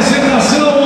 se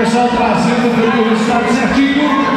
pessoal trazendo o resultado certinho.